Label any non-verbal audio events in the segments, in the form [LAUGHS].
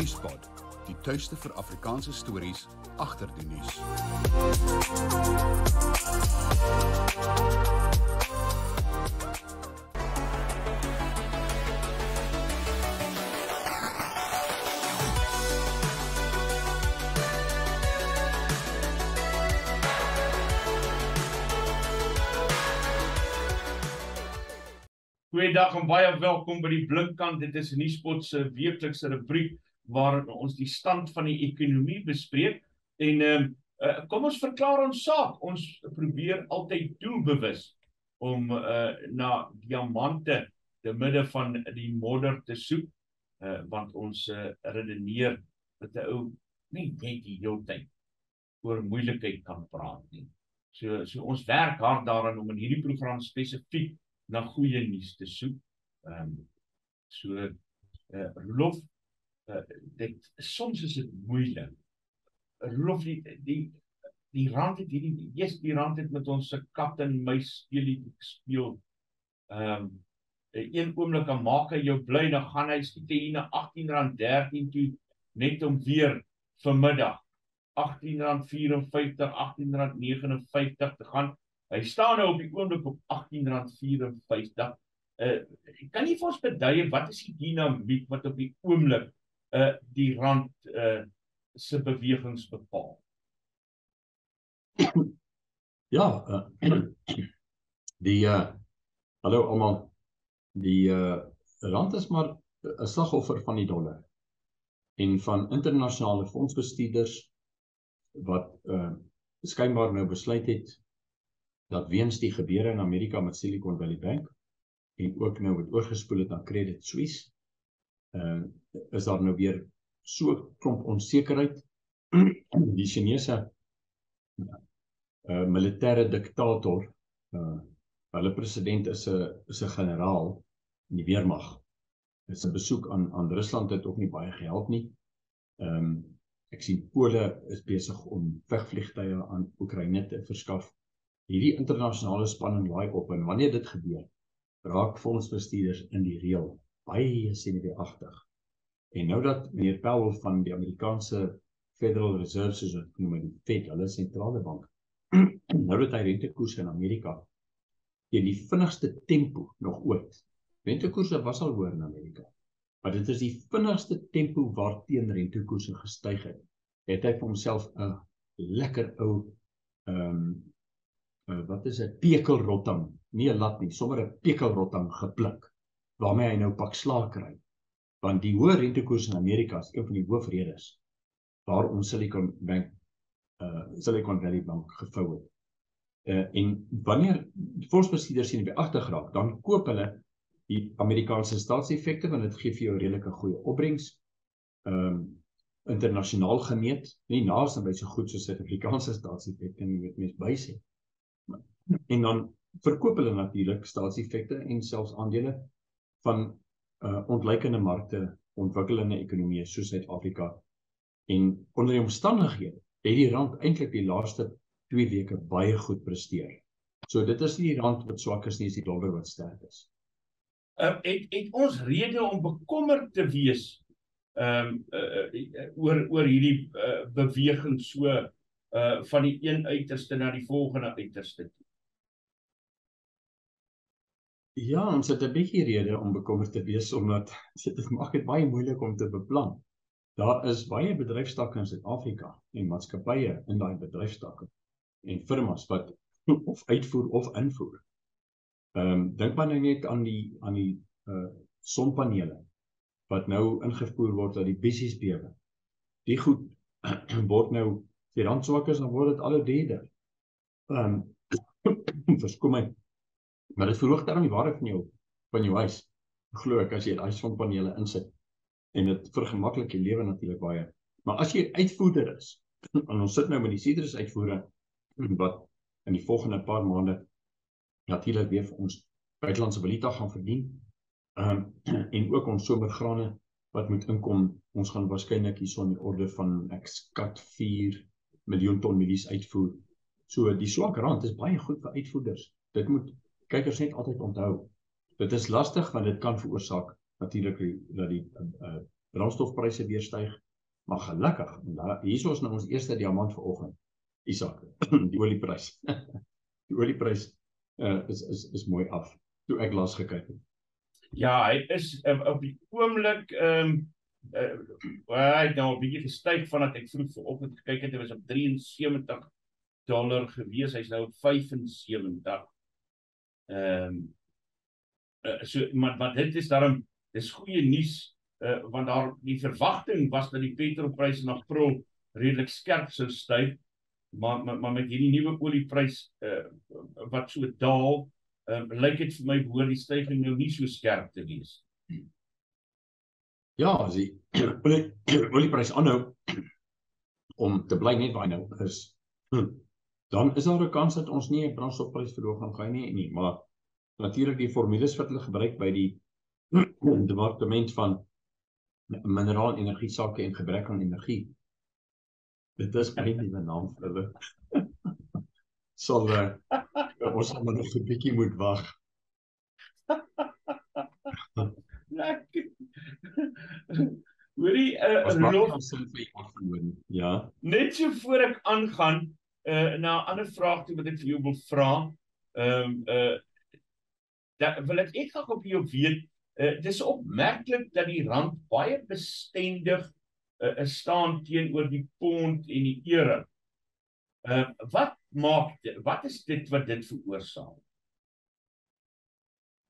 Nuuspot, die tuiste vir Afrikaanse stories agter die nuus. Goeiedag en baie welkom by die Blinkkant. Dit is nuuspot se weeklikse rubriek waar ons die stand van die ekonomie bespreek en ehm uh, kom ons verklaar ons saak. Ons probeer altyd doelbewus om uh, na diamante te midde van die modder te soek uh, want ons uh, redeneer dat 'n ou nie net die hele tyd oor moeilikheid kan praat nie. So so ons werk hard daaraan om in hierdie program spesifiek na goeie nuus te soek. Ehm um, so uh, lof dit soms is dit moeilik. Lof die die die rand het hierdie eers die rand het met ons se kat en muis speelie gespeel. Ehm um, een oomblik dan maak hy jou bly dan gaan hy skiet hier na R18.13 toe net om weer vanmiddag R18.54 R18.59 te gaan Hy staan nou op die oomblik op R18.54. Uh kan jy vir ons beduie wat is die dinamiek wat op die oomblik uh die rand uh se bewegings bepaal? [CLEARS THROAT] Ja, uh, [CLEARS THROAT] die uh hallo almal. Die uh rand is maar 'n slagoffer van die dollar en van internasionale fondsbestuurders wat uh skynbaar nou besluit het dat weens die gebeure in Amerika met Silicon Valley Bank en ook nou wat oorgespoel het na Credit Suisse, uh is daar nou weer so klomp onsekerheid. [CLEARS THROAT] die Chinese uh militêre diktator, uh hulle president is 'n is 'n generaal in die weermag. Dit se besoek aan aan Rusland het ook nie baie gehelp nie. Ehm um, ek sien Pole is besig om vegvliegtuie aan Oekraïne te verskaf hierdie internasionale spanning laai op en wanneer dit gebeur, raak fondsbestuurders in die reël baie senuweeagtig. En nou dat meneer Powell van die Amerikaanse Federal Reserve soos dit genoem word, Fed, hulle sentrale bank, [CLEARS THROAT] nou dat hy rentekoerse in Amerika teen die vinnigste tempo nog ooit. Rentekoerse was al hoër in Amerika, maar dit is die vinnigste tempo waarteen rentekoerse gestyg het. Het hy vir homself 'n lekker ou ehm um, uh, wat is 'n pekelrotting, nie 'n lat nie, sommer 'n pekelrotting gepluk waarmee hy nou pak slaag kry. Want die hoë rentekoers in Amerika is een van die hoofredes waarom Silicon Bank uh Silicon Valley Bank gevou het. Uh en wanneer fondsbestuurders sien by agtergraak, dan koop hulle die Amerikaanse staatseffekte want dit gee vir jou redelike goeie opbrengs. Ehm um, internasionaal gemeet, nie naaste by so goed soos Suid-Afrikaanse staatseffekte nie, weet mens bysê. En dan verkoop hulle natuurlik staatseffekte en selfs aandele van uh ontleikende markte, ontwikkelende ekonomieë soos Suid-Afrika. En onder die omstandighede het die rand eintlik die laaste 2 weke baie goed presteer. So dit is nie die rand wat swak is nie, is die dollar wat sterk is. Uh het het ons rede om bekommerd te wees ehm um, uh, uh, oor oor hierdie uh, beweging so uh van die een uiterste na die volgende uiterste toe. Ja, ons het 'n bietjie rede om bekommerd te wees omdat [LAUGHS] dit maak dit baie moeilik om te beplan. Daar is baie bedryfstakke in Suid-Afrika en maatskappye in daai bedryfstakke en firmas wat [LAUGHS] of uitvoer of invoer. Ehm um, dink maar nou net aan die aan die uh sonpanele wat nou ingevoer word uit die Bissies bewe. Die goed [CLEARS THROAT] word nou die rand swak is dan word dit al hoe duurder. Ehm [CLEARS THROAT] um, verskom my Maar dit verhoog dan die waarde van jou van jou huis. Glo ek as jy daai sonpanele insit en dit vergemaklik jou lewe natuurlik baie. Maar as jy uitvoerder is, [CLEARS THROAT] en ons sit nou met die sitrus uitvoere [CLEARS THROAT] wat in die volgende paar maande natuurlik weer vir ons buitelandse valuta gaan verdien. Ehm um, [CLEARS THROAT] en ook ons somergrane wat moet inkom. Ons gaan waarskynlik hierson die orde van ek skat 4 miljoen ton mielies uitvoer. So die swak rand is baie goed vir uitvoerders. Dit moet kykers net altyd onthou. Dit is lastig want dit kan veroorsaak natuurlik dat die uh, brandstofpryse weer styg. Maar gelukkig, hierso is nou ons eerste diamant vanoggend. Isak, [CLEARS THROAT] die olieprys. [LAUGHS] die olieprys uh, is is is mooi af toe ek laas gekyk het. Ja, hy is uh, op die oomblik ehm um, uh, hy het nou 'n bietjie gestyg vandat ek vroeg vanoggend gekyk het, hy was op 73 dollar gewees, hy's nou op 75. Ehm um, uh, so maar wat dit is daarom dis goeie nuus uh, want daar die verwagting was dat die petrolpryse na April redelik skerp sou styg maar maar, maar met hierdie nuwe olieprys uh, wat so daal um, lyk dit vir my behoort die stygings nou nie so skerp te wees. Ja, as die olieprys aanhou om te bly net waar hy nou is, hm, dan is daar 'n kans dat ons nie 'n brandstofprys verhoog gaan kry nie, nie, maar natuurlik die formules wat hulle gebruik by die [CLEARS THROAT] departement van mineraal energie sake en gebrek aan energie. Dit is baie nie 'n naam vir hulle. [LAUGHS] Sal uh, [LAUGHS] ons sal maar nog 'n bietjie moet wag. [LAUGHS] Lekker. Hoorie, uh, Rolf, ja. Net so voor ek aangaan uh, na 'n ander vraag toe wat ek vir jou wil vra. Ehm um, uh dat wil ek gou op jou weet. Uh, dis opmerklik dat die rand baie bestendig uh, staan teenoor die pond en die euro. Uh wat maak wat is dit wat dit veroorsaak?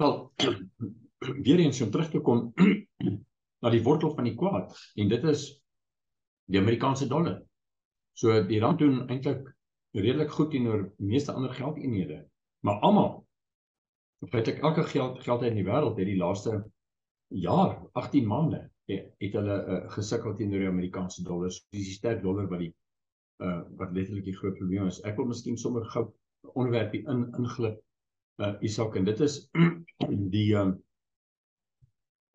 Wel, [CLEARS THROAT] weer eens om terug te kom [CLEARS THROAT] na die wortel van die kwaad en dit is die Amerikaanse dollar. So die rand doen eintlik redelik goed teenoor meeste ander geldeenhede, maar almal feitelik elke geld geld in die wêreld het die laaste jaar, 18 maande, het, het hulle uh, gesukkel teenoor die Amerikaanse dollar. So dis die sterk dollar wat die uh wat letterlik die groot probleem is. Ek wil miskien sommer gou onderwerpie in inglip uh Isak en dit is [CLEARS THROAT] die um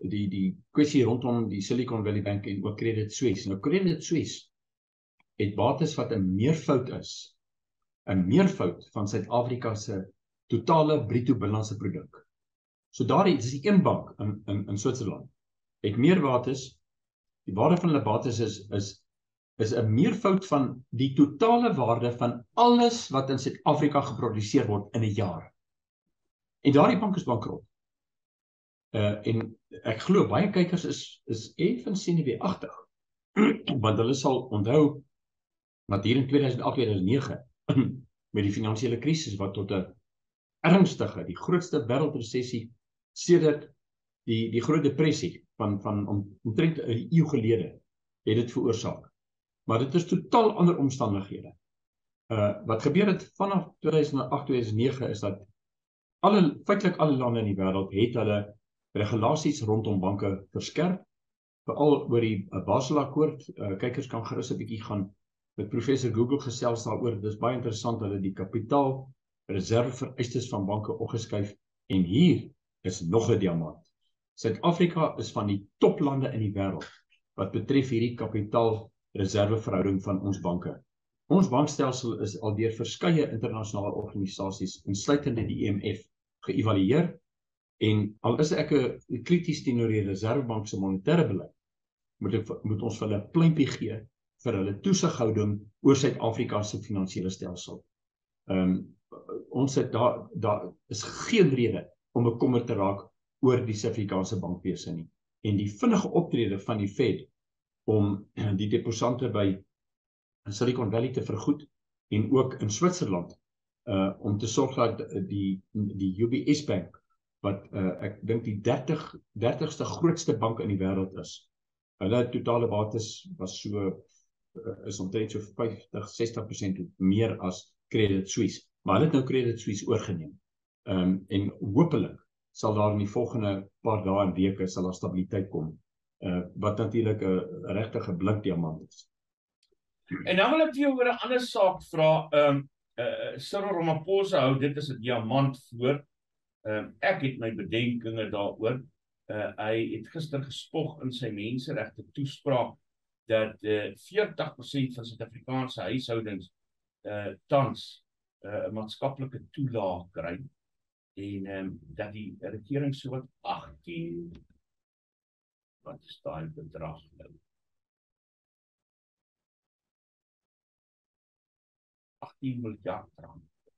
die die kwessie rondom die Silicon Valley Bank en ook Credit Suisse. Nou Credit Suisse het bates wat 'n meervoud is. 'n meervoud van Suid-Afrika se totale bruto binnelandse produk. So daar is die een bank in in in Switserland het meer bates. Die waarde van hulle bates is is is 'n meervoud van die totale waarde van alles wat in Suid-Afrika geproduseer word in 'n jaar. En daardie bank is bankrot. Uh en ek glo baie kykers is is effens senuweeagtig. [CLEARS THROAT] Want hulle sal onthou wat hier in 2008-2009 [CLEARS THROAT] met die finansiële krisis wat tot 'n ernstige, die grootste wêreldresessie sedert die die groot depressie van van omtrent 'n eeu gelede het dit veroorsaak. Maar dit is totaal ander omstandighede. Uh wat gebeur het vanaf 2008-2009 is dat alle feitelik alle lande in die wêreld het hulle regulasies rondom banke verskerp veral oor die uh, Basel akkoord uh, kykers kan gerus 'n bietjie gaan met professor Google gesels daaroor. Dis baie interessant hulle die kapitaal reserve vereistes van banke opgeskuif en hier is nog 'n diamant. Suid-Afrika is van die toplande in die wêreld wat betref hierdie kapitaal reserve verhouding van ons banke. Ons bankstelsel is al deur verskeie internasionale organisasies insluitende die IMF e geëvalueer. En al is ek 'n krities teenoor die Reserwebank se monetêre beleid moet ek moet ons vir hulle pleintjie gee vir hulle toesighouding oor Suid-Afrika se finansiële stelsel. Ehm um, ons het daar daar is geen rede om bekommer te raak oor die Suid-Afrikaanse bankwese nie en die vinnige optrede van die Fed om [CLEARS THROAT] die deposante by Silicon Valley te vergoed en ook in Switserland uh om te sorg dat die die UBS bank wat uh ek dink die 30 30ste grootste bank in die wêreld is. Hulle totale bates was so is omtrent so 50 60% meer as Credit Suisse. Maar hulle het nou Credit Suisse oorgeneem. Ehm um, en hopelik sal daar in die volgende paar dae en weke sal daar stabiliteit kom. Uh wat natuurlik 'n regtige blink diamant is. En nou wil ek vir jou oor 'n ander saak vra. Ehm um, uh Cyril Ramaphosa hou dit as 'n diamant voor. Ehm uh, ek het my bedenkinge daaroor. Uh hy het gister gespog in sy menseregte toespraak dat uh 40% van Suid-Afrikaanse huishoudings uh tans 'n uh, maatskaplike toelaag kry en ehm um, dat die regering so wat 18 wat is daai bedrag nou? 18 miljard rand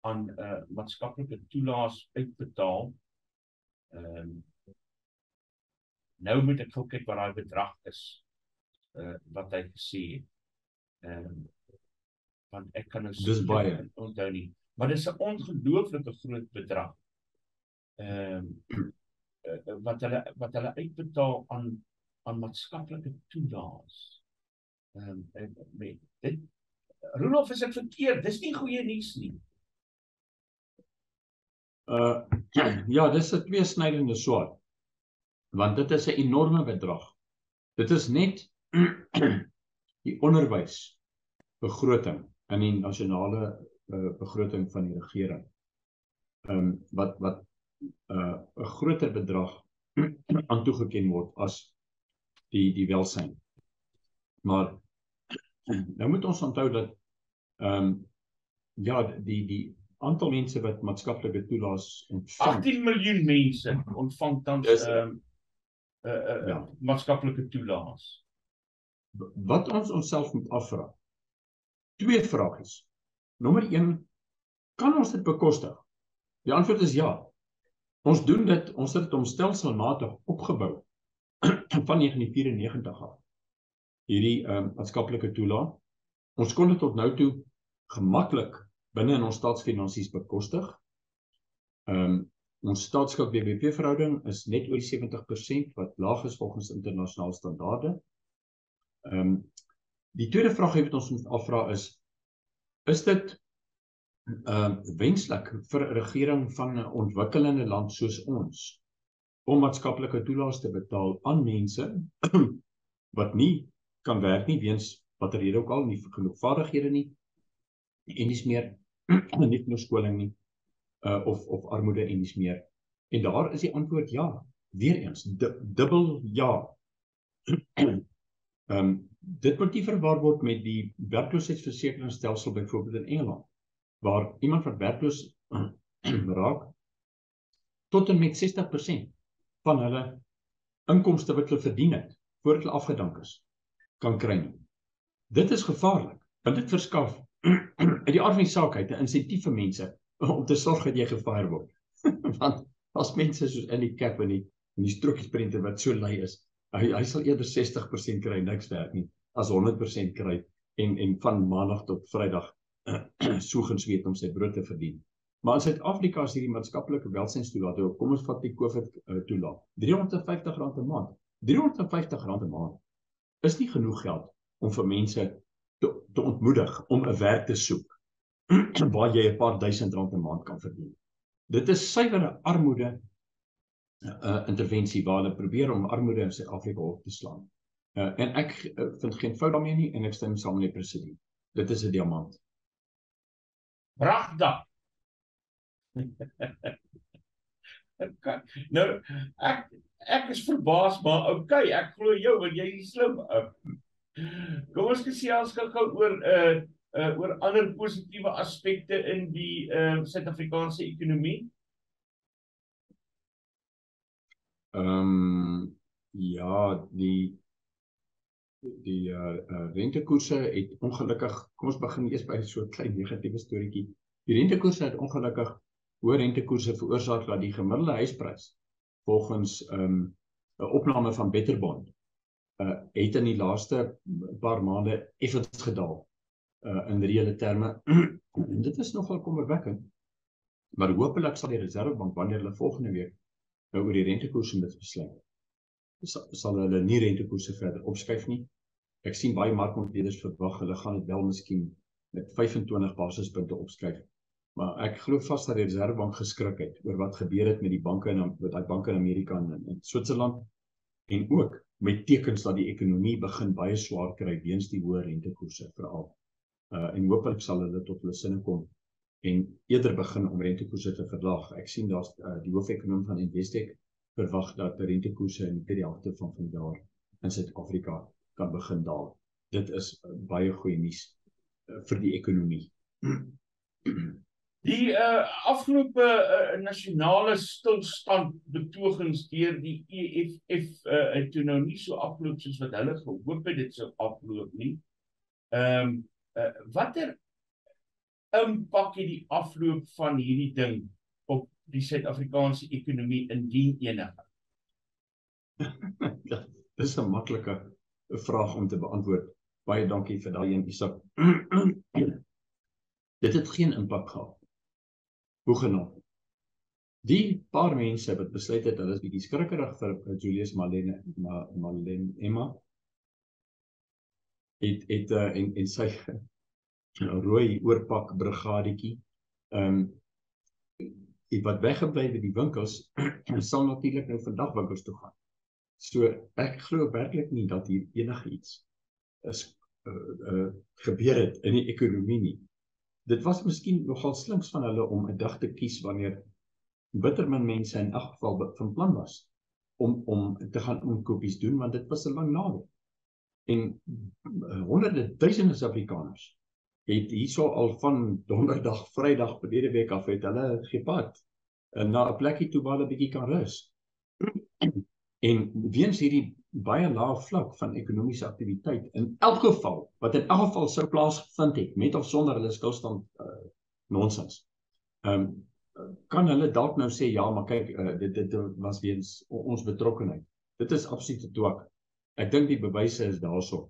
aan 'n uh, maatskaplike toelaas uitbetaal. Ehm um, nou moet ek gou kyk wat daai bedrag is uh wat hy gesê het. Ehm um, want ek kan nou dis baie onthou nie, maar dis 'n ongelooflike groot bedrag. Ehm um, [CLEARS THROAT] uh, wat hulle wat hulle uitbetaal aan aan maatskaplike toelaas. Ehm um, dit Rolof is dit verkeerd. Dis nie goeie nuus nie. Uh [CLEARS THROAT] ja, dis 'n tweesnydende swaard. Want dit is 'n enorme bedrag. Dit is net [CLEARS THROAT] die onderwys begroting in die nasionale uh, begroting van die regering. Ehm um, wat wat 'n uh, groter bedrag [CLEARS THROAT] aan toegeken word as die die welsyn. Maar [CLEARS THROAT] nou moet ons onthou dat ehm um, ja, die die aantal mense wat maatskaplike toelaas ontvang 18 miljoen mense ontvang tans ehm um, 'n uh, uh, ja. maatskaplike toelaas. Wat ons onsself moet afvra. Twee vrae is. Nommer 1, kan ons dit bekostig? Die antwoord is ja. Ons doen dit, ons het dit omstelselmatig opgebou [CLEARS THROAT] van 1994 af. Hierdie ehm um, maatskaplike toelaat. Ons kon dit tot nou toe gemaklik binne in ons staatsfinansies bekostig. Ehm um, ons staatsskuld BBP verhouding is net oor 70% wat laag is volgens internasionale standaarde. Ehm um, die tweede vraag wat ons moet afvra is is dit ehm uh, wenslik vir 'n regering van 'n ontwikkelende land soos ons om maatskaplike toelaas te betaal aan mense [CLEARS THROAT] wat nie kan werk nie weens watter rede ook al nie genoeg vaardighede nie [CLEARS THROAT] en dis meer nie genoeg skoling nie uh, of of armoede en dis meer. En daar is die antwoord ja weer eens dubbel ja [CLEARS THROAT] ehm um, dit moet nie verwar word met die werkloosheidsversekeringsstelsel byvoorbeeld in Engeland waar iemand wat werkloos [CLEARS THROAT] raak tot en met 60% van hulle inkomste wat hulle verdien het voordat hulle afgedank is kan kry nie. Dit is gevaarlik want dit verskaf [CLEARS THROAT] uit die aard van die saak uit 'n insentief vir mense om te sorg dat jy gefire word. [LAUGHS] want as mense soos in die cap en die en die strokiesprente wat so lui is, hy hy sal eerder 60% kry niks werk nie as 100% kry en en van maandag tot vrydag [CLEARS THROAT] soegens weet om sy brood te verdien. Maar in Suid-Afrika is hierdie maatskaplike welsynstoelaat, kom ons vat die COVID toelaat. R350 'n maand. R350 'n maand is nie genoeg geld om vir mense te, te ontmoedig om 'n werk te soek [CLEARS THROAT] waar jy 'n paar duisend rand 'n maand kan verdien. Dit is suiwere armoede uh, intervensie waar hulle probeer om armoede in Suid-Afrika op te slaan. Uh, en ek uh, vind geen fout daarmee nie en ek stem saam met die president. Dit is 'n diamant. Pragtig. nou ek ek is verbaas maar okay, ek glo jou want jy is slim. Kom ons gesels gou oor 'n uh, uh, oor ander positiewe aspekte in die uh, Suid-Afrikaanse ekonomie. Ehm um, ja, die die uh, uh rentekoerse het ongelukkig kom ons begin eers by so 'n klein negatiewe storieetjie. Die rentekoerse het ongelukkig hoë rentekoerse veroorsaak dat die gemiddelde huisprys volgens um 'n opname van Betterbond uh het in die laaste paar maande effens gedaal uh in reële terme. [CLEARS THROAT] en dit is nogal kommerwekkend. Maar hopelik sal die Reserwebank wanneer hulle volgende week nou oor die rentekoerse moet besluit sal, sal hulle nie rentekoerse verder opskuif nie. Ek sien baie markontleders verwag hulle gaan dit wel miskien met 25 basispunte opskuif. Maar ek glo vas dat die Reserwebank geskrik het oor wat gebeur het met die banke in met daai banke in Amerika en in Switserland en ook met tekens dat die ekonomie begin baie swaar kry weens die hoë rentekoerse veral. Uh en hopelik sal hulle tot hulle sinne kom en eerder begin om rentekoerse te verlaag. Ek sien daar's uh, die hoofekonoom van Investec verwag dat rentekoerse in die helfte van vanjaar in Suid-Afrika kan begin daal. Dit is baie goeie nuus eh, vir die ekonomie. Die uh afgelope uh, nasionale stilstand betogings deur die EFF uh het toe nou nie so afloop soos wat hulle gehoop het dit sou afloop nie. Ehm um, uh, watter impak het die afloop van hierdie ding op die Suid-Afrikaanse ekonomie indien enige? [LAUGHS] ja, dis 'n maklike vraag om te beantwoord. Baie dankie vir daai een Isak. [CLEARS THROAT] dit het geen impak gehad hoegenaamd. Die paar mense wat besluit het hulle is bietjie skrikkerig vir Julius Malene Malene Emma het het uh, en en sy rooi oorpak brigadetjie ehm um, wat weggebly by die winkels [CLEARS THROAT] sal natuurlik nou vandag winkels toe gaan. So ek glo werklik nie dat hier enigiets is uh, uh, gebeur het in die ekonomie nie dit was miskien nogal slinks van hulle om 'n dag te kies wanneer bitter min mense in elk geval van plan was om om te gaan omkopies doen want dit was 'n lang naweek. En uh, honderde duisende Suid-Afrikaners het hierso al van donderdag, Vrydag verlede week af het hulle gepad uh, na 'n plekkie toe waar hulle bietjie kan rus. En weens hierdie baie lae vlak van ekonomiese aktiwiteit in elk geval wat in elk geval sou plaasgevind het met of sonder hulle stilstand uh, nonsens. Ehm um, kan hulle dalk nou sê ja, maar kyk uh, dit dit was weens ons betrokkeheid. Dit is absoluut twak. Ek dink die bewyse is daarso.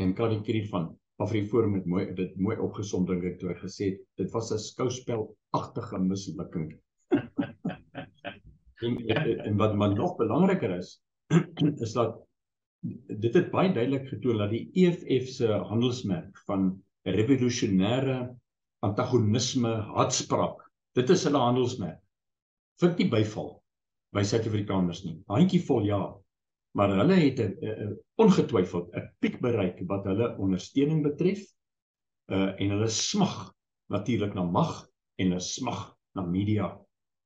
En kan die krediet van Afriforum het mooi dit mooi opgesom dink ek toe hy gesê het dit was 'n skouspelagtige mislukking. [LAUGHS] en, en wat maar nog belangriker is [CLEARS THROAT] is dat dit het baie duidelik getoon dat die EFF se handelsmerk van revolusionêre antagonisme, hartspraak, dit is hulle handelsmerk. Vind nie byval by Suid-Afrikaners nie. Handjie vol ja. Maar hulle het 'n ongetwyfeld 'n piek bereik wat hulle ondersteuning betref. Uh en hulle smag natuurlik na mag en hulle smag na media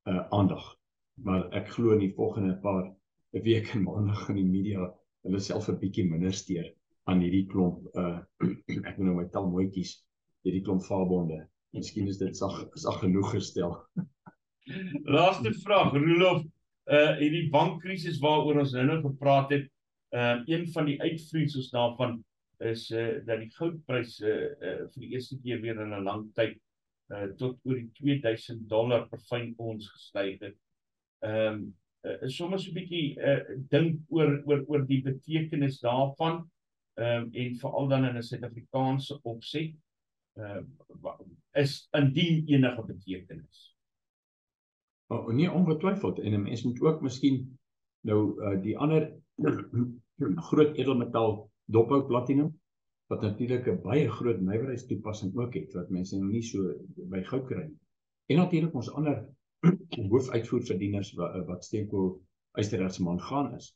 uh aandag. Maar ek glo in die volgende paar week en maandag in die media hulle self 'n bietjie minder steur aan hierdie klomp uh ek moet nou my tel mooitjies hierdie klomp vaarbonde. Miskien is dit sag sag genoeg gestel. Laaste vraag, Rolof, uh hierdie bankkrisis waaroor ons nou nog gepraat het, uh een van die uitvloeisels daarvan is uh dat die goudpryse uh, uh vir die eerste keer weer in 'n lang tyd uh tot oor die 2000 dollar per fyn ons gestyg het. Ehm um, uh, soms 'n bietjie uh, dink oor oor oor die betekenis daarvan ehm um, en veral dan in 'n Suid-Afrikaanse opset ehm uh, is indien enige betekenis. Oh, nee ongetwyfeld en 'n mens moet ook miskien nou uh, die ander [CLEARS THROAT] groot edelmetaal dophou platinum wat natuurlik 'n baie groot nywerheidstoepassing ook het wat mense nou nie so by goud kry nie. En natuurlik ons ander [CLEARS THROAT] hoofuitvoerverdieners wat, wat steenkool ysterregsman gaan is.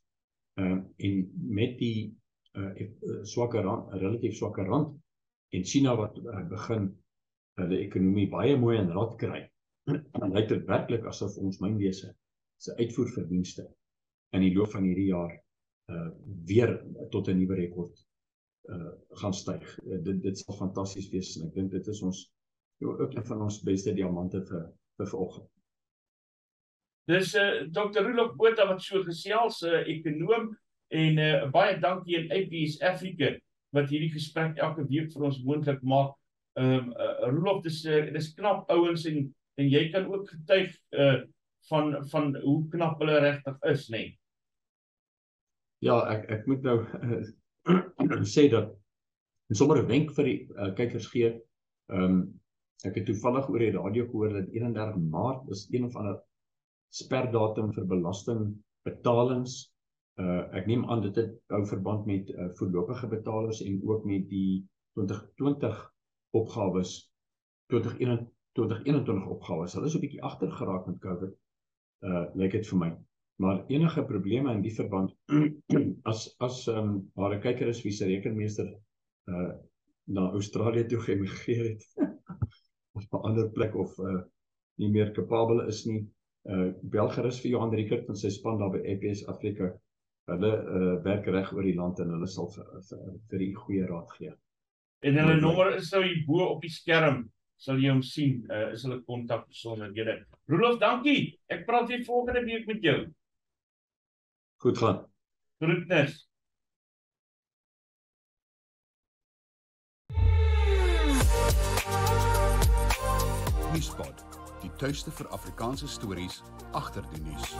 Ehm uh, en met die uh, swakker rand, relatief swakker rand en China wat uh, begin hulle ekonomie baie mooi in rad kry. [CLEARS THROAT] Dan lyk dit werklik asof ons mynwese se uitvoerverdienste in die loop van hierdie jaar uh weer tot 'n nuwe rekord uh gaan styg. Uh, dit dit sal fantasties wees en ek dink dit is ons ook een van ons beste diamante vir vir vanoggend. Dis uh, Dr. Rolof Botha wat so gesels 'n uh, ekonom en uh, baie dankie aan APS Africa wat hierdie gesprek elke week vir ons moontlik maak. Um, uh, Rolof dis uh, dis knap ouens en en jy kan ook getuig eh uh, van van hoe knap hulle regtig is, nê. Nee. Ja, ek ek moet nou uh, [CLEARS THROAT] sê dat sommer 'n wenk vir die uh, kykers gee. Ehm um, ek het toevallig oor die radio gehoor dat 31 Maart is een of ander sperdatum vir belastingbetalings. Uh ek neem aan dit het hou verband met uh, voorlopige betalers en ook met die 2020 opgawes 2021 2021 opgawes. Hulle is 'n bietjie agter geraak met COVID. Uh lyk dit vir my. Maar enige probleme in die verband [CLEARS THROAT] as as ehm um, waar 'n kyker is wie se rekenmeester uh na Australië toe geëmigreer het [LAUGHS] of 'n ander plek of uh nie meer kapabel is nie, uh bel gerus vir Johan Rickert van sy span daar by EPS Afrika. Hulle uh werk reg oor die land en hulle sal vir vir, vir die goeie raad gee. En hulle nommer is nou hier bo op die skerm sal jy hom sien. Uh, is hulle kontakbesonderhede. Rolof, dankie. Ek praat weer volgende week met jou. Goed gaan. Groetnis. Nuuspot, die tuiste vir Afrikaanse stories agter die nuus.